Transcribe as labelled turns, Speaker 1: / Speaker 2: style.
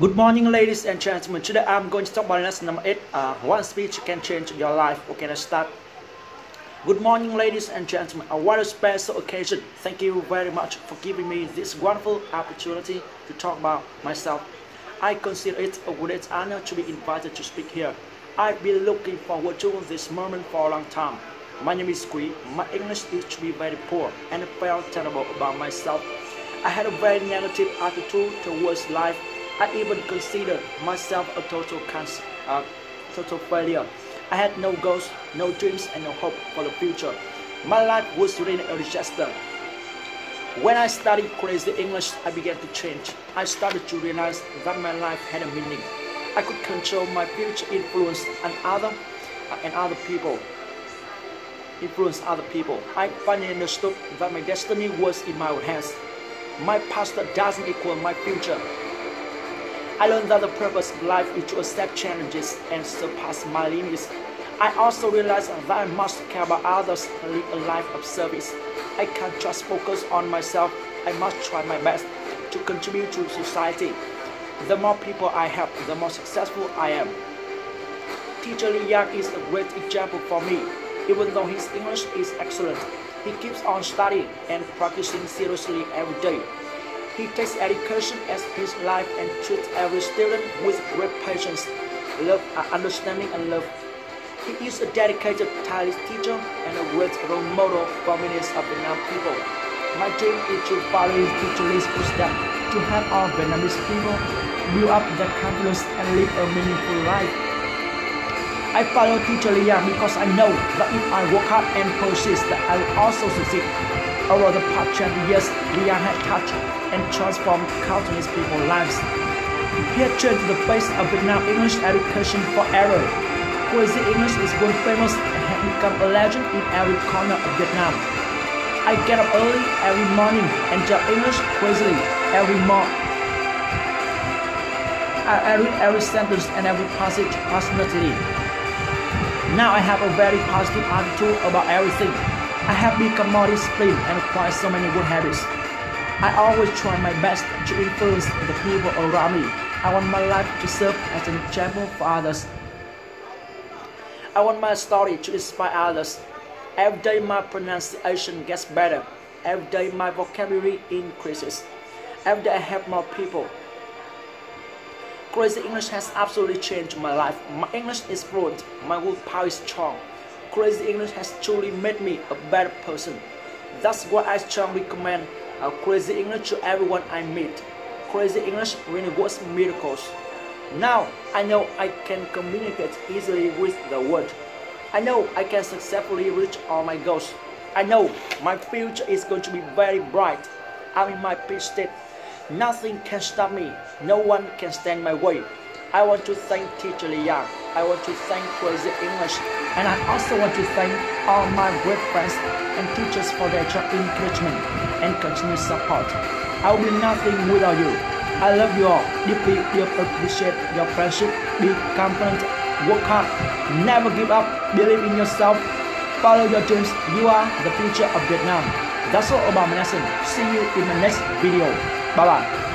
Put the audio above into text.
Speaker 1: Good morning, ladies and gentlemen. Today I'm going to talk about lesson number 8. Uh, one speech can change your life. Okay, let's start. Good morning, ladies and gentlemen. A a special occasion. Thank you very much for giving me this wonderful opportunity to talk about myself. I consider it a great honor to be invited to speak here. I've been looking forward to this moment for a long time. My name is Quý. My English used to be very poor and I felt terrible about myself. I had a very negative attitude towards life I even considered myself a total cancer, total failure. I had no goals, no dreams, and no hope for the future. My life was really a disaster. When I studied crazy English, I began to change. I started to realize that my life had a meaning. I could control my future influence and other and other people. Influence other people. I finally understood that my destiny was in my own hands. My past doesn't equal my future. I learned that the purpose of life is to accept challenges and surpass my limits. I also realized that I must care about others and live a life of service. I can't just focus on myself. I must try my best to contribute to society. The more people I help, the more successful I am. Teacher Li Yang is a great example for me. Even though his English is excellent, he keeps on studying and practicing seriously every day. He takes education as his life and treats every student with great patience, love, uh, understanding, and love. He is a dedicated tireless teacher and a great role model for millions of Vietnam people. My dream is to follow his teacher Lee's footsteps, to help all Vietnamese people build up their confidence and live a meaningful life. I follow teacher Li Yang because I know that if I work hard and persist, that I will also succeed. Over the past 20 years, Li Yang has touched and transformed countless people's lives. He has changed the face of Vietnam English education forever. Crazy English is grown famous and has become a legend in every corner of Vietnam. I get up early every morning and talk English crazily every morning. I read every sentence and every passage passionately. Now I have a very positive attitude about everything. I have become more disciplined and acquired so many good habits. I always try my best to influence the people around me. I want my life to serve as an example for others. I want my story to inspire others. Every day my pronunciation gets better. Every day my vocabulary increases. Every day I help more people. Crazy English has absolutely changed my life. My English is fluent. My willpower is strong. Crazy English has truly made me a better person. That's why I strongly recommend Crazy English to everyone I meet. Crazy English really works miracles. Now I know I can communicate easily with the world. I know I can successfully reach all my goals. I know my future is going to be very bright. I'm in my peak state. Nothing can stop me. No one can stand my way. I want to thank Teacher Li Yang. I want to thank Crazy English. And I also want to thank all my great friends and teachers for their encouragement and continued support. I will be nothing without you. I love you all. Deeply, deeply appreciate your friendship. Be confident. Work hard. Never give up. Believe in yourself. Follow your dreams. You are the future of Vietnam. That's all about my lesson. See you in the next video. Bye bye.